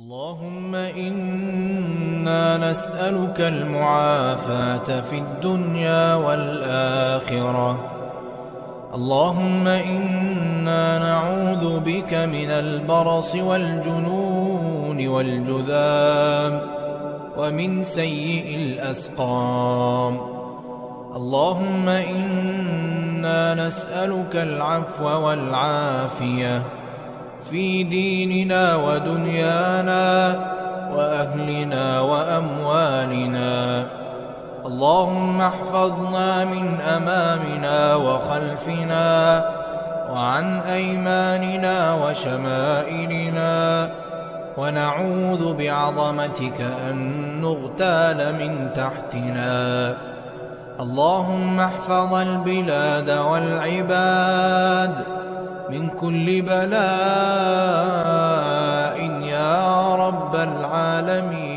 اللهم إنا نسألك المعافاة في الدنيا والآخرة. اللهم إنا نعوذ بك من البرص والجنون والجذام ومن سيء الأسقام. اللهم إنا نسألك العفو والعافية في ديننا ودنيانا وأموالنا. اللهم احفظنا من أمامنا وخلفنا وعن أيماننا وشمائلنا. ونعوذ بعظمتك أن نغتال من تحتنا. اللهم احفظ البلاد والعباد من كل بلاء يا رب العالمين.